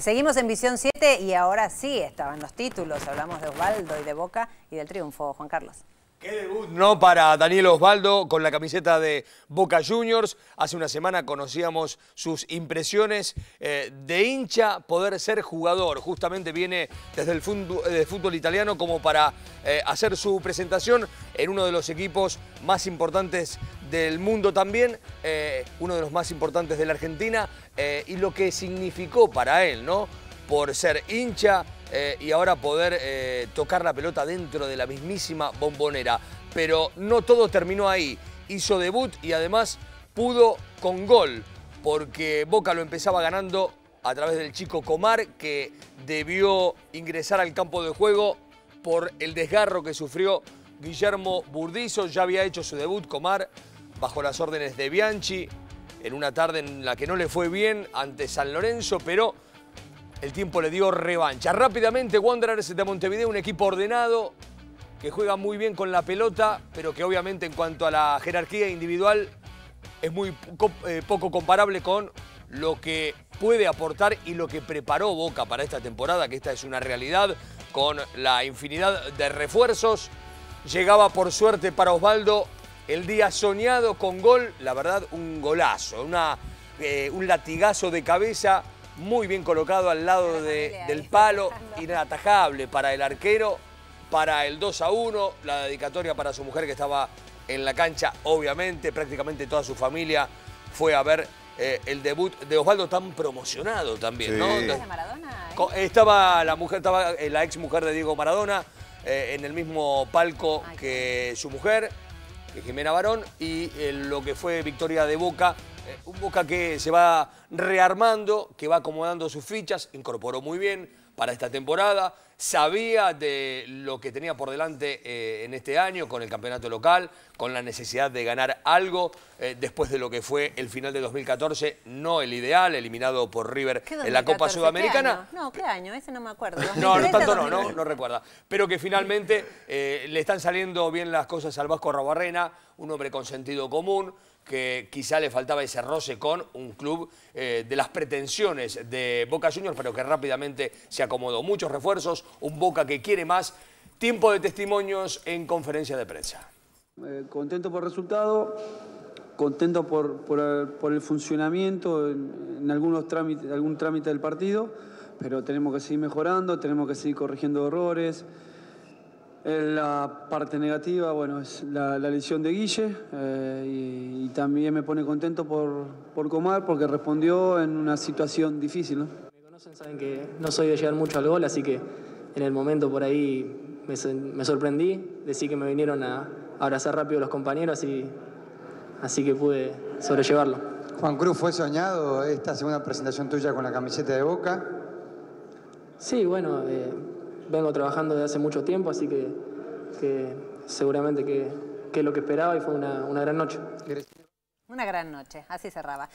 Seguimos en Visión 7 y ahora sí estaban los títulos. Hablamos de Osvaldo y de Boca y del triunfo, Juan Carlos. ¿No? Para Daniel Osvaldo con la camiseta de Boca Juniors. Hace una semana conocíamos sus impresiones eh, de hincha poder ser jugador. Justamente viene desde el fútbol, italiano como para eh, hacer su presentación en uno de los equipos más importantes del mundo también, eh, uno de los más importantes de la Argentina, y lo que significó para él, ¿no? Por ser hincha, eh, y ahora poder eh, tocar la pelota dentro de la mismísima bombonera. Pero no todo terminó ahí. Hizo debut y además pudo con gol, porque Boca lo empezaba ganando a través del chico Comar, que debió ingresar al campo de juego por el desgarro que sufrió Guillermo Burdizo. Ya había hecho su debut Comar bajo las órdenes de Bianchi en una tarde en la que no le fue bien ante San Lorenzo, pero el tiempo le dio revancha. Rápidamente Wanderers de Montevideo, un equipo ordenado, que juega muy bien con la pelota, pero que obviamente en cuanto a la jerarquía individual es muy eh, poco comparable con lo que puede aportar y lo que preparó Boca para esta temporada, que esta es una realidad, con la infinidad de refuerzos. Llegaba por suerte para Osvaldo el día soñado con gol, la verdad un golazo, una, eh, un latigazo de cabeza muy bien colocado al lado del palo, inatajable para el arquero, para el 2 a 1, la dedicatoria para su mujer que estaba en la cancha, obviamente, prácticamente toda su familia fue a ver eh, el debut de Osvaldo tan promocionado también, ¿no? Maradona, ¿eh? Estaba la mujer, estaba eh, la ex mujer de Diego Maradona en el mismo palco que su mujer, que Jimena Barón, y lo que fue victoria de Boca eh, un Boca que se va rearmando, que va acomodando sus fichas, incorporó muy bien para esta temporada, sabía de lo que tenía por delante eh, en este año con el campeonato local, con la necesidad de ganar algo eh, después de lo que fue el final de 2014, no el ideal, eliminado por River en la Copa Sudamericana. No, ¿qué año? Ese no me acuerdo. no, no, tanto no, no, no recuerda. Pero que finalmente le están saliendo bien las cosas al Vasco Rabarrena, un hombre con sentido común, que quizá le faltaba ese roce con un club eh, de las pretensiones de Boca Juniors, pero que rápidamente se acomodó. Muchos refuerzos, un Boca que quiere más. Tiempo de testimonios en conferencia de prensa. Eh, contento por el resultado, contento por, el, funcionamiento en, algunos trámites, algún trámite del partido, pero tenemos que seguir mejorando, tenemos que seguir corrigiendo errores. La parte negativa, bueno, es la, lesión de Guille eh, y, también me pone contento por, por Comar porque respondió en una situación difícil. ¿no? Me conocen, saben que no soy de llegar mucho al gol, así que en el momento por ahí me, sorprendí, decí que me vinieron a, abrazar rápido los compañeros y así que pude sobrellevarlo. Juan Cruz, ¿fue soñado esta segunda presentación tuya con la camiseta de Boca? Sí, bueno, eh, vengo trabajando desde hace mucho tiempo, así que, seguramente que, es lo que esperaba y fue una, una gran noche. Una gran noche, así cerraba.